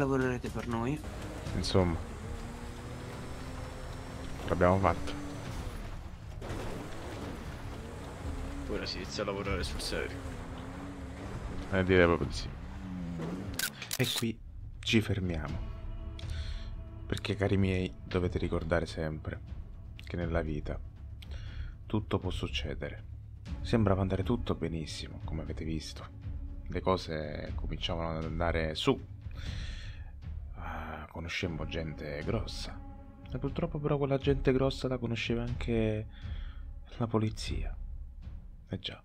lavorerete per noi. Insomma, l'abbiamo fatto. Ora si inizia a lavorare sul serio. Eh, direi proprio di sì. E qui ci fermiamo. Perché, cari miei, dovete ricordare sempre che nella vita tutto può succedere. Sembrava andare tutto benissimo, come avete visto. Le cose cominciavano ad andare su. Conoscemmo gente grossa. E purtroppo però quella gente grossa la conosceva anche la polizia. Eh già.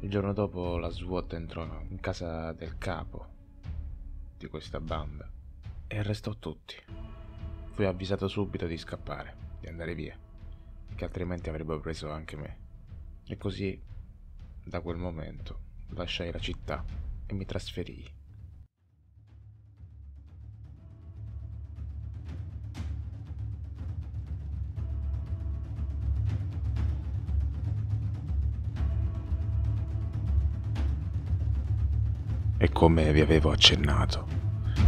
Il giorno dopo la SWAT entrò in casa del capo di questa banda e arrestò tutti. Fui avvisato subito di scappare, di andare via, che altrimenti avrebbero preso anche me. E così, da quel momento, lasciai la città e mi trasferii. E come vi avevo accennato,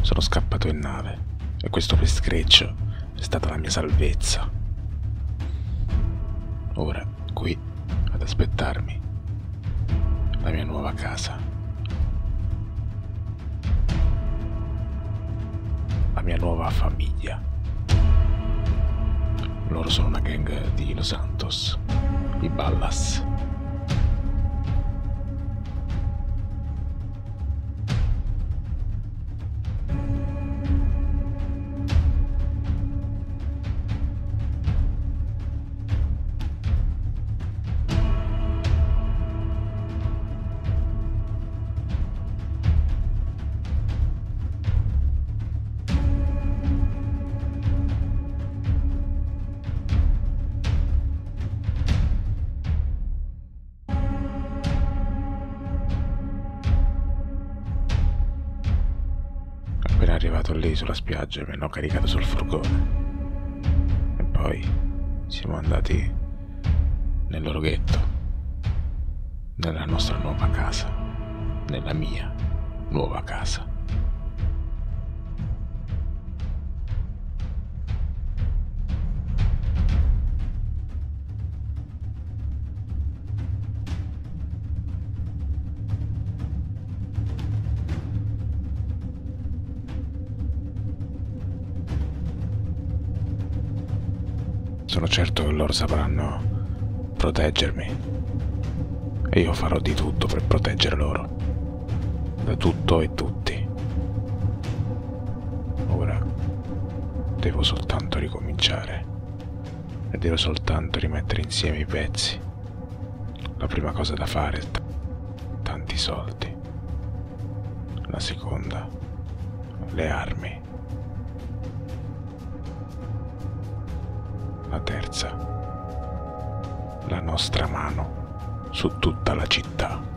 sono scappato in nave e questo peschereccio è stata la mia salvezza. Ora, qui, ad aspettarmi, la mia nuova casa. La mia nuova famiglia. Loro sono una gang di Los Santos, i Ballas. Appena arrivato lì sulla spiaggia mi hanno caricato sul furgone. E poi siamo andati nel loro ghetto, nella nostra nuova casa, nella mia nuova casa. Sono certo che loro sapranno proteggermi. E io farò di tutto per proteggere loro. Da tutto e tutti. Ora devo soltanto ricominciare. E devo soltanto rimettere insieme i pezzi. La prima cosa da fare è tanti soldi. La seconda, le armi. Terza, la nostra mano su tutta la città.